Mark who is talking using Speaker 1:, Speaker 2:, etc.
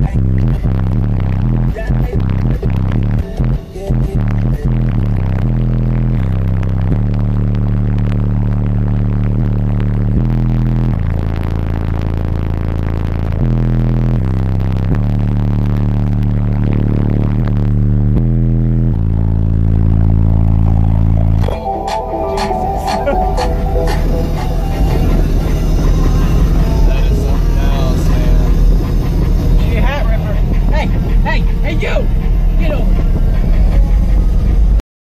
Speaker 1: happening. get over.